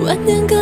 我能够。